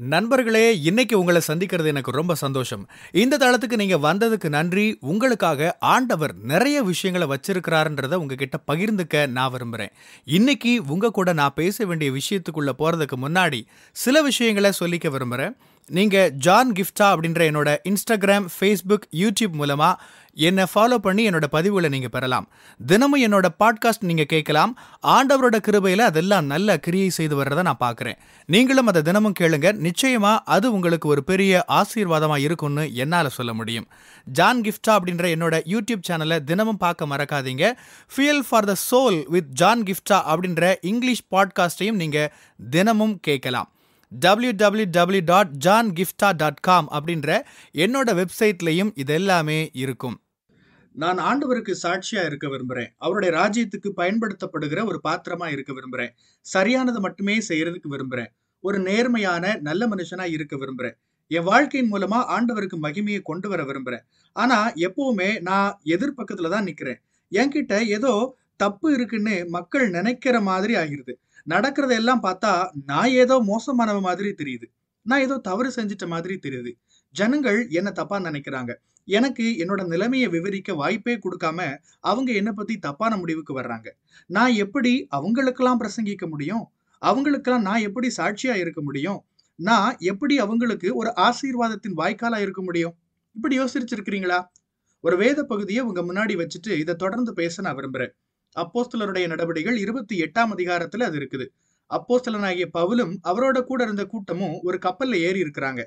நண்பர்களே இன்னைக்கு உங்களை சந்திக்கிறது எனக்கு ரொம்ப சந்தோஷம். இந்த தளத்துக்கு நீங்க வந்ததுக்கு நன்றி. உங்களுக்காக ஆண்டவர் நிறைய விஷயங்களை வச்சிருக்கிறாருன்றத உங்ககிட்ட பகிர்ந்துக்க நான் விரும்புறேன். இன்னைக்கு உங்க கூட நான் பேச வேண்டிய விஷயத்துக்குள்ள போறதுக்கு முன்னாடி சில விஷயங்களை சொல்லிக்க விரும்புறேன். நீங்க ஜான் கிஃப்டா அப்படின்ற என்னோட இன்ஸ்டாகிராம் ஃபேஸ்புக் யூடியூப் மூலமா என்னை ஃபாலோ பண்ணி என்னோட பதிவுகளை நீங்கள் பெறலாம். தினமும் என்னோட பாட்காஸ்ட் நீங்கள் கேட்கலாம். ஆண்டவரோட கிருபையில் அதெல்லாம் நல்ல கிரியை செய்து வர்றதை நான் பார்க்குறேன். நீங்களும் அதை தினமும் கேளுங்க. நிச்சயமாக அது உங்களுக்கு ஒரு பெரிய ஆசீர்வாதமாக இருக்கும்னு என்னால் சொல்ல முடியும். ஜான் கிஃப்டா அப்படின்ற என்னோட யூடியூப் சேனலை தினமும் பார்க்க மறக்காதீங்க. Feel for the soul with John Gifta அப்படின்ற இங்கிலீஷ் பாட்காஸ்டையும் நீங்கள் தினமும் கேட்கலாம். W W W dot John Gifta dot com அப்படின்ற என்னோட வெப்சைட்லையும் இது எல்லாமே இருக்கும். நான் ஆண்டவருக்கு சாட்சியா இருக்க விரும்புறேன். அவருடைய ராஜ்யத்துக்கு பயன்படுத்தப்படுகிற ஒரு பாத்திரமா இருக்க விரும்புறேன். சரியானதை மட்டுமே செய்யறதுக்கு விரும்புறேன். ஒரு நேர்மையான நல்ல மனுஷனா இருக்க விரும்புறேன். என் வாழ்க்கையின் மூலமா ஆண்டவருக்கு மகிமையை கொண்டு வர விரும்புறேன். ஆனா எப்பவுமே நான் எதிர்பக்கத்துல தான் நிக்கிறேன். என்கிட்ட ஏதோ தப்பு இருக்குன்னு மக்கள் நினைக்கிற மாதிரி ஆகிருது. நடக்கிறதெல்லாம் பார்த்தா நான் ஏதோ மோசமானவ மாதிரி தெரியுது. நான் ஏதோ தவறு செஞ்சிட்ட மாதிரி தெரியுது. ஜனங்கள் என்ன தப்பா நினைக்கிறாங்க? எனக்கு என்னோட நிலைமையை விவரிக்க வாய்ப்பே கொடுக்காம அவங்க என்னை பத்தி தப்பான முடிவுக்கு வர்றாங்க. நான் எப்படி அவங்களுக்கெல்லாம் பிரசங்கிக்க முடியும்? அவங்களுக்கெல்லாம் நான் எப்படி சாட்சியா இருக்க முடியும்? நான் எப்படி அவங்களுக்கு ஒரு ஆசீர்வாதத்தின் வாய்க்காலா இருக்க முடியும்? இப்படி யோசிச்சிருக்கிறீங்களா? ஒரு வேத பகுதியை உங்க முன்னாடி வச்சுட்டு இதை தொடர்ந்து பேச நான் விரும்புறேன். அப்போஸ்தலருடைய நடவடிக்கைகள் இருபத்தி எட்டாம் அதிகாரத்துல அது இருக்குது. அப்போஸ்தலனாகிய பவுலும் அவரோட கூட இருந்த கூட்டமும் ஒரு கப்பல்ல ஏறி இருக்கிறாங்க.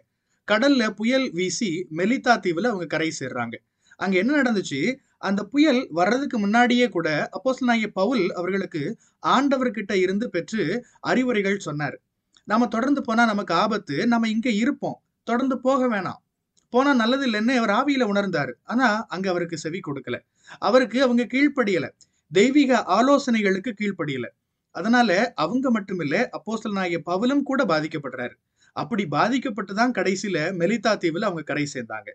கடல்ல புயல் வீசி மெலிதா தீவுல அவங்க கரை சேர்றாங்க. அங்க என்ன நடந்துச்சு? அந்த புயல் வர்றதுக்கு முன்னாடியே கூட அப்போஸ்தலனாகிய பவுல் அவர்களுக்கு ஆண்டவர்கிட்ட இருந்து பெற்று அறிவுரைகள் சொன்னார். நாம தொடர்ந்து போனா நமக்கு ஆபத்து நம்ம இங்க இருப்போம். தொடர்ந்து போக வேணாம். போனா நல்லது இல்லைன்னு அவர் ஆவியில உணர்ந்தாரு. ஆனா அங்க அவருக்கு செவி கொடுக்கல. அவருக்கு அவங்க கீழ்ப்படியலை. தெய்வீக ஆலோசனைகளுக்கு கீழ்ப்படியல. அதனால அவங்க மட்டுமில்ல நாய பவுலும் கூட பாதிக்கப்படுறாரு. அப்படி பாதிக்கப்பட்டு தான் கடைசியில மெலிதா தீவில் அவங்க கரை சேர்ந்தாங்க.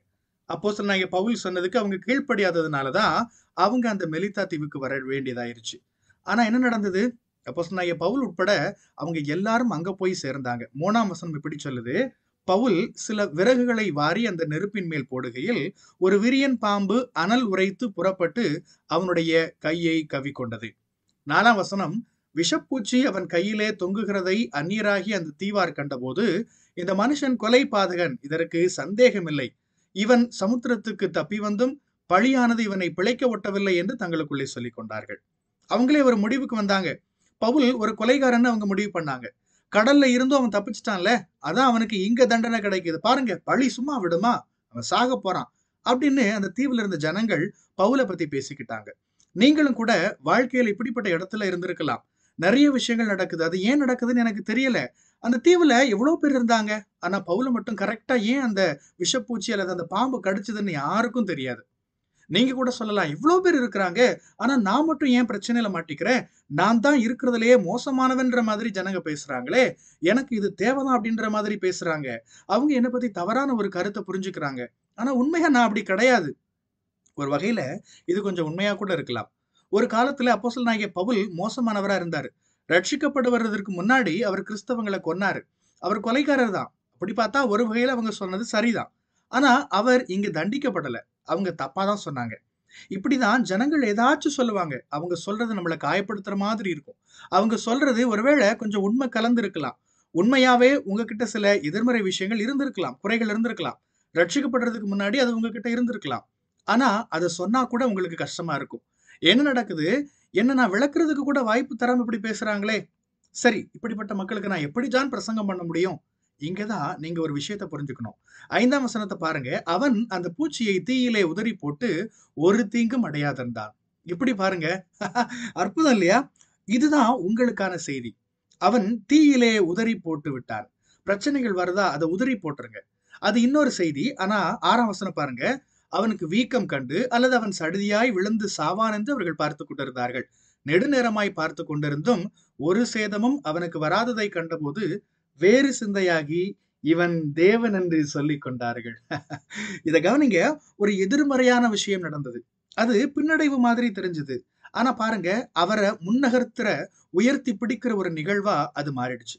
அப்போஸ்தலனாகிய பவுல் சொன்னதுக்கு அவங்க கீழ்ப்படியாததுனால தான் அவங்க அந்த மெலிதா தீவுக்கு வர வேண்டியதாயிருச்சு. ஆனா என்ன நடந்தது? அப்போஸ்தலனாகிய பவுல் உட்பட அவங்க எல்லாரும் அங்க போய் சேர்ந்தாங்க. மூணாம் வசனம் இப்படி சொல்லுது. பவுல் சில விறகுகளை வாரி அந்த நெருப்பின் மேல் போடுகையில் ஒரு விரியன் பாம்பு அனல் உரைத்து புறப்பட்டு அவனுடைய கையை கவிக்கொண்டது நாலாம் வசனம் விஷப்பூச்சி அவன் கையிலே தொங்குகிறதை அந்நியராகி அந்த தீவார் கண்டபோது இந்த மனுஷன் கொலை பாதகன் இதற்கு சந்தேகமில்லை. இவன் சமுத்திரத்துக்கு தப்பி வந்தும் பழியானது இவனை பிழைக்க ஒட்டவில்லை என்று தங்களுக்குள்ளே சொல்லிக் கொண்டார்கள் அவங்களே ஒரு முடிவுக்கு வந்தாங்க. பவுல் ஒரு கொலைகாரன்னு அவங்க முடிவு பண்ணாங்க. கடல்ல இருந்தும் அவன் தப்பிச்சிட்டான்ல? அதான் அவனுக்கு இங்க தண்டனை கிடைக்குது. பாருங்க பழி சும்மா விடுமா? அவன் சாக போறான். அப்படின்னு அந்த தீவுல இருந்த ஜனங்கள் பவுலை பத்தி பேசிக்கிட்டாங்க. நீங்களும் கூட வாழ்க்கையில இப்படிப்பட்ட இடத்துல இருந்திருக்கலாம். நிறைய விஷயங்கள் நடக்குது. அது ஏன் நடக்குதுன்னு எனக்கு தெரியல. அந்த தீவுல எவ்வளவு பேர் இருந்தாங்க? ஆனா பவுல மட்டும் கரெக்டா ஏன் அந்த விஷப்பூச்சி அல்லது அந்த பாம்பு கடிச்சதுன்னு யாருக்கும் தெரியாது. நீங்க கூட சொல்லலாம். இவ்வளவு பேர் இருக்கிறாங்க. ஆனா நான் மட்டும் ஏன் பிரச்சனையில மாட்டிக்கிறேன்? நான் தான் இருக்கிறதுலயே மோசமானவன்ற மாதிரி ஜனங்க பேசுறாங்களே. எனக்கு இது தேவைதான் அப்படின்ற மாதிரி பேசுறாங்க. அவங்க என்னை பத்தி தவறான ஒரு கருத்தை புரிஞ்சுக்கிறாங்க. ஆனா உண்மையா நான் அப்படி கிடையாது. ஒரு வகையில இது கொஞ்சம் உண்மையா கூட இருக்கலாம். ஒரு காலத்துல அப்போசல் நாயக பவுல் மோசமானவரா இருந்தாரு. வர்றதற்கு முன்னாடி அவர் கிறிஸ்தவங்களை கொன்னாரு. அவர் கொலைக்காரர் தான் அப்படி பார்த்தா ஒரு வகையில அவங்க சொன்னது சரிதான். ஆனா அவர் இங்கு தண்டிக்கப்படலை. அவங்க தப்பா தான் சொன்னாங்க. இப்படிதான் ஜனங்கள் ஏதாச்சும் சொல்லுவாங்க. அவங்க சொல்றது நம்மளை காயப்படுத்துற மாதிரி இருக்கும். அவங்க சொல்றது ஒருவேளை கொஞ்சம் உண்மை கலந்து இருக்கலாம் உண்மையாவே உங்ககிட்ட சில எதிர்மறை விஷயங்கள் இருந்திருக்கலாம். குறைகள் இருந்திருக்கலாம். ரட்சிக்கப்படுறதுக்கு முன்னாடி அது உங்ககிட்ட இருந்திருக்கலாம். ஆனா அதை சொன்னா கூட உங்களுக்கு கஷ்டமா இருக்கும். என்ன நடக்குது? என்ன நான் விளக்குறதுக்கு கூட வாய்ப்பு தராம இப்படி பேசுறாங்களே. சரி இப்படிப்பட்ட மக்களுக்கு நான் எப்படி தான் பிரசங்கம் பண்ண முடியும்? இங்கதான் நீங்க ஒரு விஷயத்த புரிஞ்சுக்கணும். ஐந்தாம் வசனத்தை பாருங்க. அவன் அந்த பூச்சியை தீயிலே உதறி போட்டு ஒரு தீங்கும் அடையாதிருந்தான் இப்படி பாருங்க. அற்புதம் இல்லையா? இதுதான் உங்களுக்கான செய்தி. அவன் தீயிலே உதறி போட்டு விட்டான். பிரச்சனைகள் வருதா? அதை உதறி போட்டுருங்க. அது இன்னொரு செய்தி. ஆனா ஆறாம் வசனம் பாருங்க. அவனுக்கு வீக்கம் கண்டு அல்லது அவன் சடுதியாய் விழுந்து சாவான் என்று அவர்கள் பார்த்து கொண்டிருந்தார்கள். நெடுநேரமாய் பார்த்து கொண்டிருந்தும் ஒரு சேதமும் அவனுக்கு வராததை கண்டபோது வேறு சிந்தையாகி இவன் தேவன் என்று சொல்லி கொண்டார்கள். இத கவனிங்க ஒரு எதிர்மறையான விஷயம் நடந்தது. அது பின்னடைவு மாதிரி தெரிஞ்சது. ஆனா பாருங்க அவரை முன்னகர்த்துற உயர்த்தி பிடிக்கிற ஒரு நிகழ்வா அது மாறிடுச்சு.